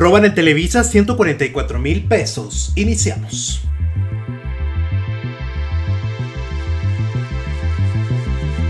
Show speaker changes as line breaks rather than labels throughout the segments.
Roban en Televisa 144 mil pesos. Iniciamos.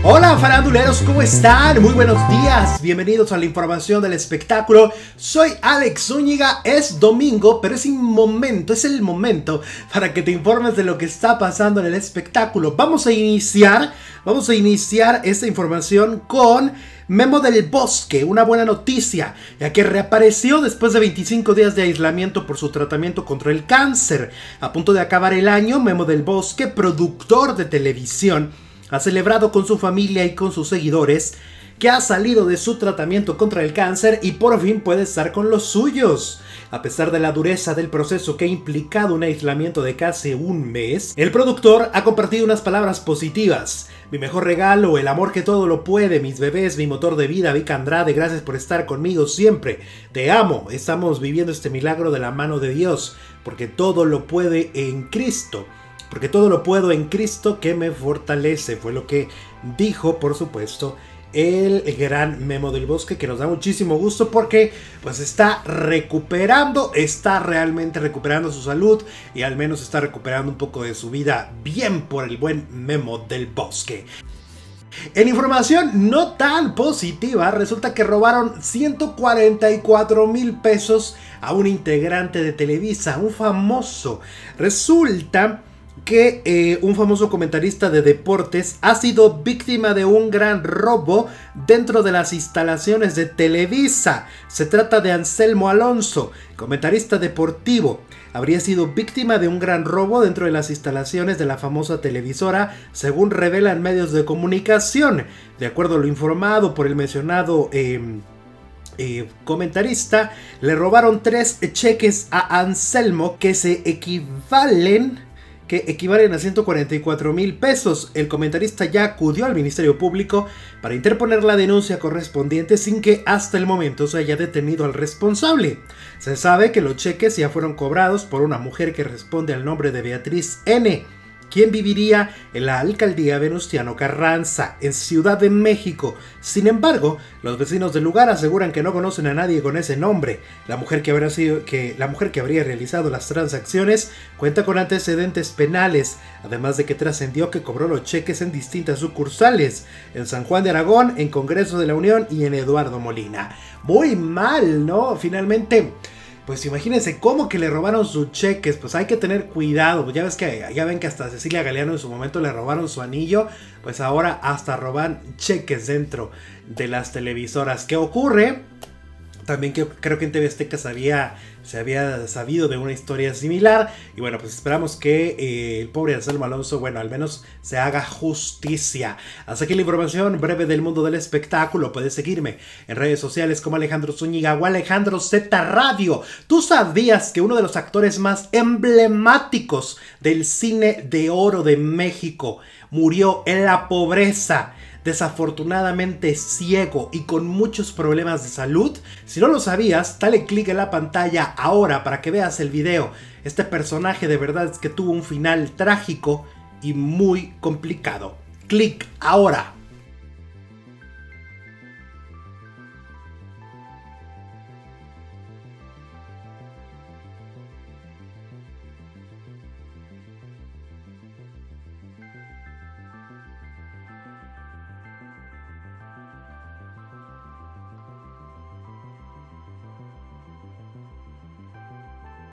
Hola faranduleros, ¿cómo están? Muy buenos días, bienvenidos a la información del espectáculo. Soy Alex Zúñiga, es domingo, pero es un momento, es el momento para que te informes de lo que está pasando en el espectáculo. Vamos a iniciar, vamos a iniciar esta información con Memo del Bosque, una buena noticia, ya que reapareció después de 25 días de aislamiento por su tratamiento contra el cáncer. A punto de acabar el año, Memo del Bosque, productor de televisión, ha celebrado con su familia y con sus seguidores que ha salido de su tratamiento contra el cáncer y por fin puede estar con los suyos. A pesar de la dureza del proceso que ha implicado un aislamiento de casi un mes, el productor ha compartido unas palabras positivas. Mi mejor regalo, el amor que todo lo puede, mis bebés, mi motor de vida, Vic Andrade, gracias por estar conmigo siempre. Te amo, estamos viviendo este milagro de la mano de Dios, porque todo lo puede en Cristo porque todo lo puedo en Cristo que me fortalece. Fue lo que dijo, por supuesto, el gran Memo del Bosque, que nos da muchísimo gusto porque pues está recuperando, está realmente recuperando su salud y al menos está recuperando un poco de su vida bien por el buen Memo del Bosque. En información no tan positiva, resulta que robaron 144 mil pesos a un integrante de Televisa, un famoso. Resulta que eh, un famoso comentarista de deportes ha sido víctima de un gran robo dentro de las instalaciones de Televisa. Se trata de Anselmo Alonso, comentarista deportivo. Habría sido víctima de un gran robo dentro de las instalaciones de la famosa televisora, según revelan medios de comunicación. De acuerdo a lo informado por el mencionado em, eh, comentarista, le robaron tres cheques a Anselmo que se equivalen que equivalen a 144 mil pesos. El comentarista ya acudió al Ministerio Público para interponer la denuncia correspondiente sin que hasta el momento se haya detenido al responsable. Se sabe que los cheques ya fueron cobrados por una mujer que responde al nombre de Beatriz N quien viviría en la alcaldía Venustiano Carranza, en Ciudad de México. Sin embargo, los vecinos del lugar aseguran que no conocen a nadie con ese nombre. La mujer que, sido, que, la mujer que habría realizado las transacciones cuenta con antecedentes penales, además de que trascendió que cobró los cheques en distintas sucursales, en San Juan de Aragón, en Congreso de la Unión y en Eduardo Molina. Muy mal, ¿no? Finalmente pues imagínense cómo que le robaron sus cheques, pues hay que tener cuidado, ya ves que ya ven que hasta Cecilia Galeano en su momento le robaron su anillo, pues ahora hasta roban cheques dentro de las televisoras. ¿Qué ocurre? También que, creo que en TV Azteca se había, sabido de una historia similar. Y bueno, pues esperamos que eh, el pobre Anselmo Alonso, bueno, al menos se haga justicia. Hasta aquí la información breve del mundo del espectáculo. Puedes seguirme en redes sociales como Alejandro Zúñiga o Alejandro Z Radio. ¿Tú sabías que uno de los actores más emblemáticos del cine de oro de México murió en la pobreza? Desafortunadamente ciego y con muchos problemas de salud? Si no lo sabías, dale clic en la pantalla ahora para que veas el video. Este personaje de verdad es que tuvo un final trágico y muy complicado. Clic ahora.